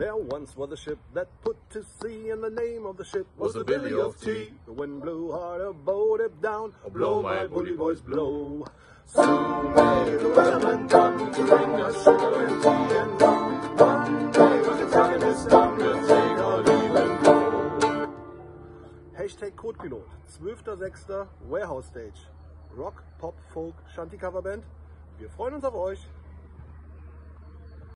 There once was a ship that put to sea, and the name of the ship was, Was the Billy of Tea. The wind blew hard, a boat it down. Oh, blow, my bully boys, blow. Soon may the Wellerman come to bring us sugar and tea and rum. One day when the time is done, we'll take our leave and go. Hashtag Kotpilot, 12.06. Warehouse Stage. Rock, Pop, Folk, Shanty Coverband. Wir freuen uns auf euch.